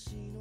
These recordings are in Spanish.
しの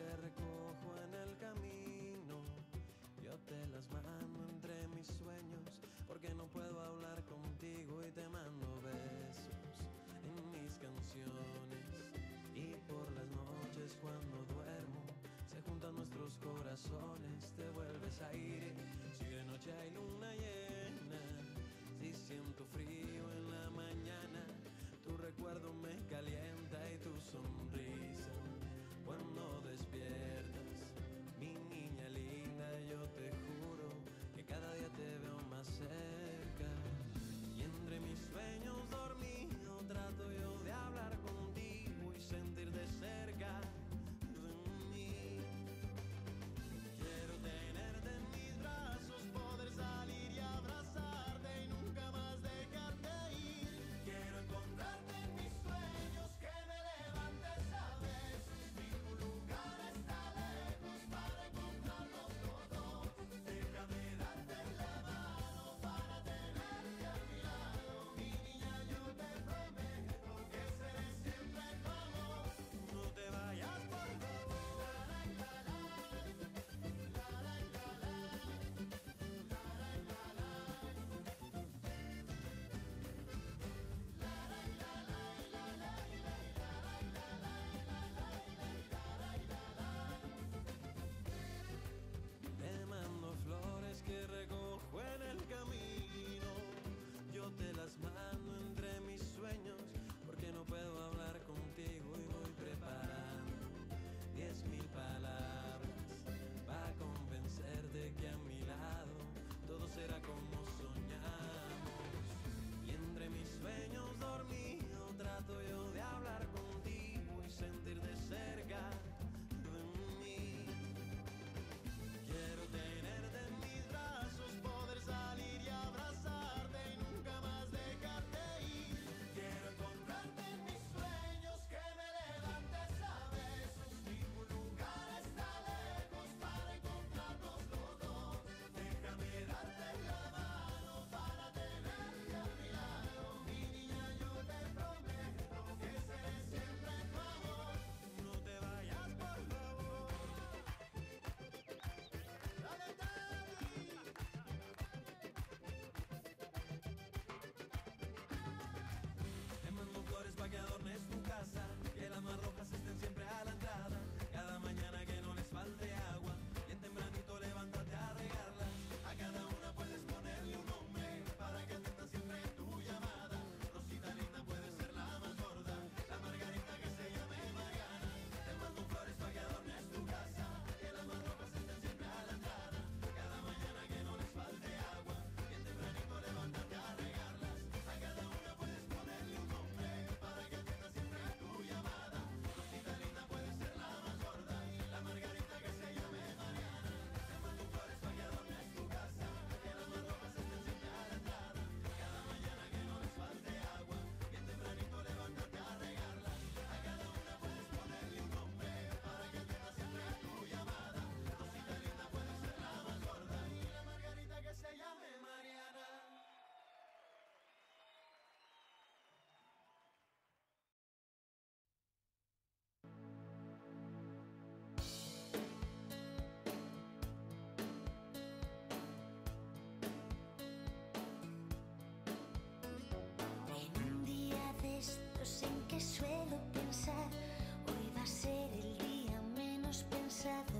te recojo en el camino. Yo te las mando entre mis sueños, porque no puedo hablar contigo y te mando besos en mis canciones. Y por las noches cuando duermo, se juntan nuestros corazones, te vuelves a ir. Si de noche hay luna llena, si siento frío en la mañana, tu recuerdo me calienta. Solo para olvidar. Por eso